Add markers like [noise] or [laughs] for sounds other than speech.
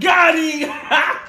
Got him! [laughs]